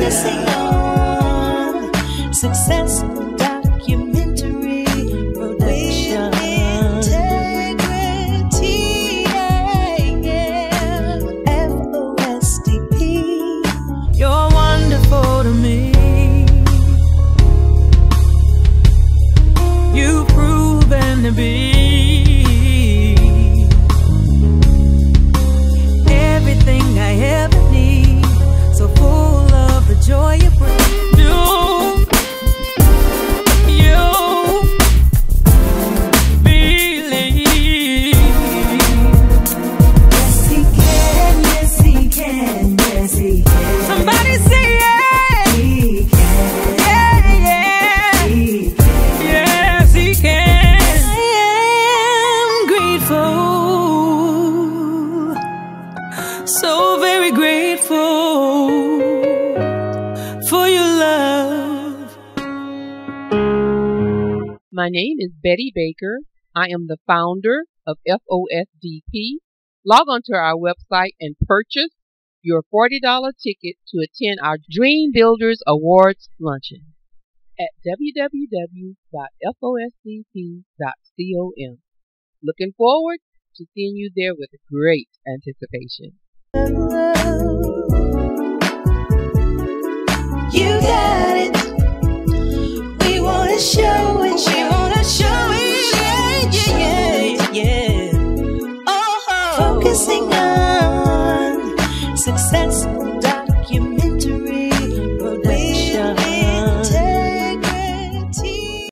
Focusing on documentary production. Integrity, yeah. FOSDP. You're wonderful to me. You've proven to be can. Somebody say yeah. He can. Yeah, yeah. He can. Yes, he can. I am grateful. So very grateful for your love. My name is Betty Baker. I am the founder of FOSDP. Log on to our website and purchase your $40 ticket to attend our Dream Builders Awards luncheon at www.fosdp.com. Looking forward to seeing you there with great anticipation.